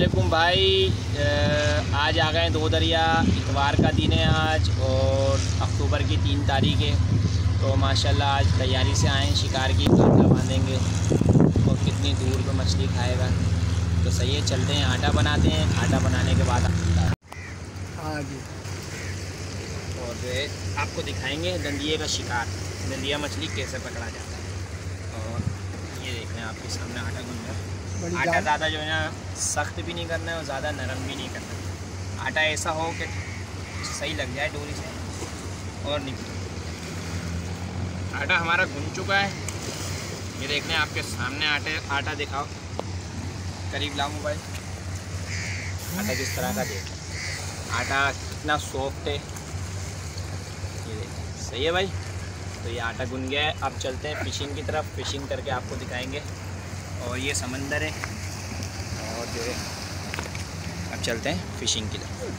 वालेकुम भाई। आज आ गए दो दरिया इतवार का दिन है आज और अक्टूबर की तीन तारीख है। तो माशाल्लाह आज तैयारी से आए हैं शिकार की कांटा बांधेंगे और कितनी दूर पर मछली खाएगा। तो सही है चलते हैं आटा बनाते हैं। आटा बनाने के बाद हाँ जी। और जो है आपको दिखाएँगे दंदिए का शिकार। दंदिया मछली कैसे पकड़ा जाता है। और ये देख रहे हैं आपके सामने आटा है बड़ी आटा ज़्यादा जो है ना सख्त भी नहीं करना है और ज़्यादा नरम भी नहीं करना आटा ऐसा हो कि सही लग जाए डोरी से और निकल। आटा हमारा गुन चुका है। ये देख रहे हैं आपके सामने आटे आटा दिखाओ। करीब लाओ मोबाइल आटा किस तरह का देख। आटा कितना सॉफ्ट है। ये देख सही है भाई। तो ये आटा गुन गया है। अब चलते हैं फिशिंग की तरफ़। फिशिंग करके आपको दिखाएँगे। और ये समंदर है। और जो है अब चलते हैं फिशिंग के लिए।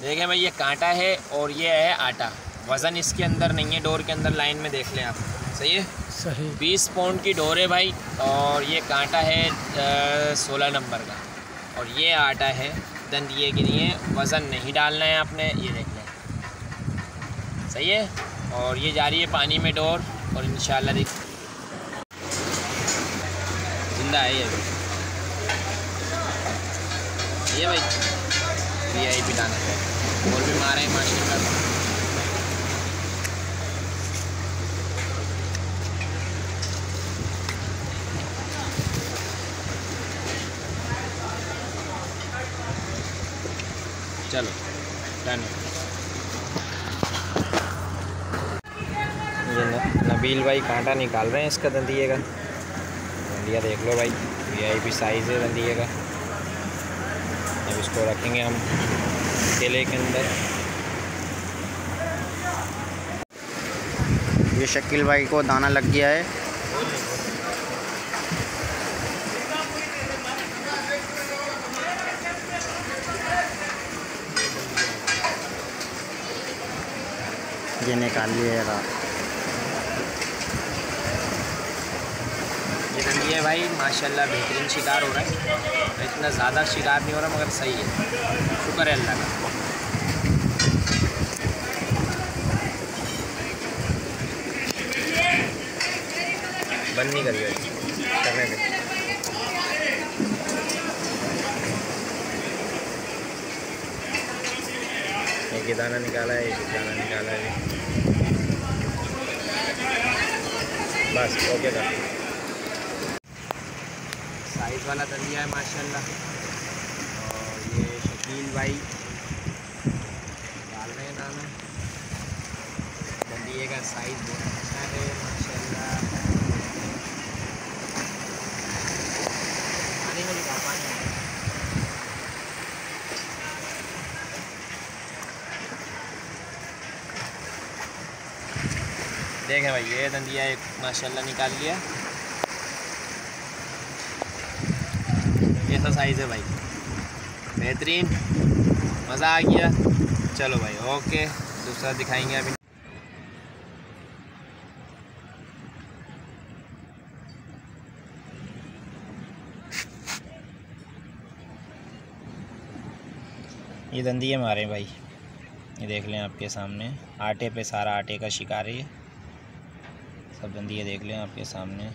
देखें भाई ये कांटा है और ये है आटा। वज़न इसके अंदर नहीं है डोर के अंदर लाइन में देख लें आप। सही है? सही। बीस पाउंड की डोर है भाई और ये कांटा है सोलह नंबर का। और ये आटा है दंदिए के लिए वज़न नहीं डालना है आपने ये देख लें। सही है? और ये जा रही है पानी में डोर और इन देख ज़िंदा है ये। भी ये भाई वी आई पी लाना और भी मारे हैं माशाल्लाह चलो डन ये नबील भाई कांटा निकाल रहे हैं इसका दंदिए का। दंदिया देख लो भाई। वीआईपी साइज़ है दंदिए का। अब इसको रखेंगे हम केले के अंदर। ये शकील भाई को दाना लग गया है। ये निकाल लिएगा ये दंदिया भाई, माशाल्लाह बेहतरीन शिकार हो रहा है। इतना ज़्यादा शिकार नहीं हो रहा, मगर सही है। शुक्र है अल्लाह का। बंद नहीं करिए करने एक दाना निकाला है एक दाना निकाला है। बस, ओके कर साइज़ वाला दलिया है, माशाल्लाह। और ये शकील भाई। डाल रहे हैं दाना दलिए का साइज़ बहुत अच्छा है, माशाल्लाह। पानी में दिखा पानी देखें भाई, ये दंदिया एक माशाल्लाह निकाल लिया। ये सा साइज़ है भाई। बेहतरीन। मज़ा आ गया। चलो भाई ओके दूसरा दिखाएँगे अभी। ये दंदिए मारे भाई। ये देख लें आपके सामने। आटे पे सारा आटे का शिकार है सब दंदिए देख लें आपके सामने।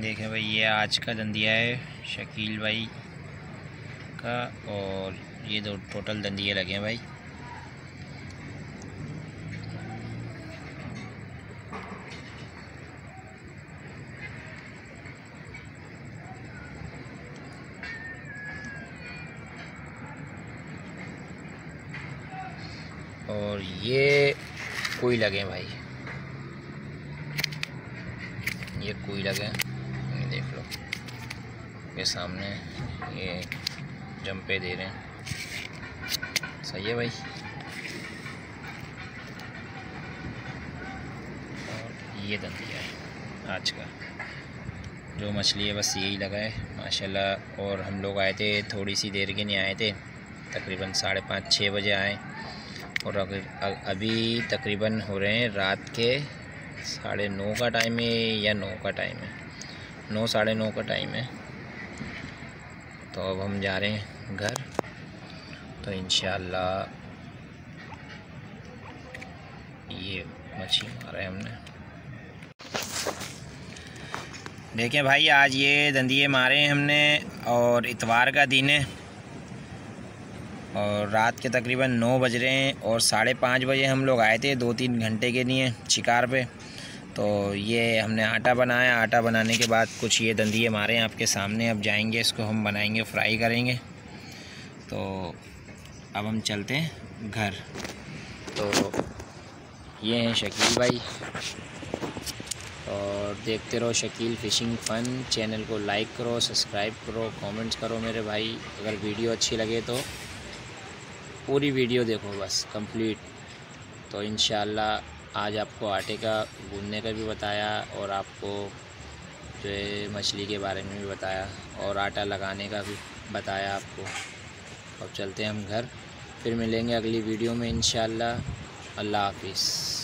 देखें भाई, ये आज का दंदिया है, शकील भाई का और ये दो टोटल दंदिए लगे हैं भाई। और ये कोई लगे भाई। ये कोई लगे देख लो। ये सामने ये जंपे दे रहे हैं। सही है भाई। और ये दंदिया है, आज का। जो मछली है, बस यही लगा है। माशाल्लाह, और हम लोग आए थे, थोड़ी सी देर के लिए आए थे। तकरीबन साढ़े पाँच छः बजे आए। और अगर अभी तकरीबन हो रहे हैं रात के साढ़े नौ का टाइम है या नौ का टाइम है। नौ साढ़े नौ का टाइम है। तो अब हम जा रहे हैं घर। तो इन ये मछली मारा है हमने। देखें भाई, आज ये दंदिए मारे हैं हमने और इतवार का दिन है। और रात के तकरीबन नौ बज रहे हैं और साढ़े पाँच बजे हम लोग आए थे दो तीन घंटे के लिए शिकार पे। तो ये हमने आटा बनाया। आटा बनाने के बाद कुछ ये दंदिए मारे हैं आपके सामने। अब जाएँगे, इसको हम बनाएँगे फ्राई करेंगे। तो अब हम चलते हैं घर। तो ये हैं शकील भाई। और देखते रहो शकील फ़िशिंग फ़न। चैनल को लाइक करो सब्सक्राइब करो कमेंट्स करो मेरे भाई। अगर वीडियो अच्छी लगे तो पूरी वीडियो देखो बस कंप्लीट तो इन आज आपको आटे का गूंदने का भी बताया और आपको जो है मछली के बारे में भी बताया और आटा लगाने का भी बताया आपको। अब चलते हैं हम घर, फिर मिलेंगे अगली वीडियो में इन अल्लाह हाफिज़।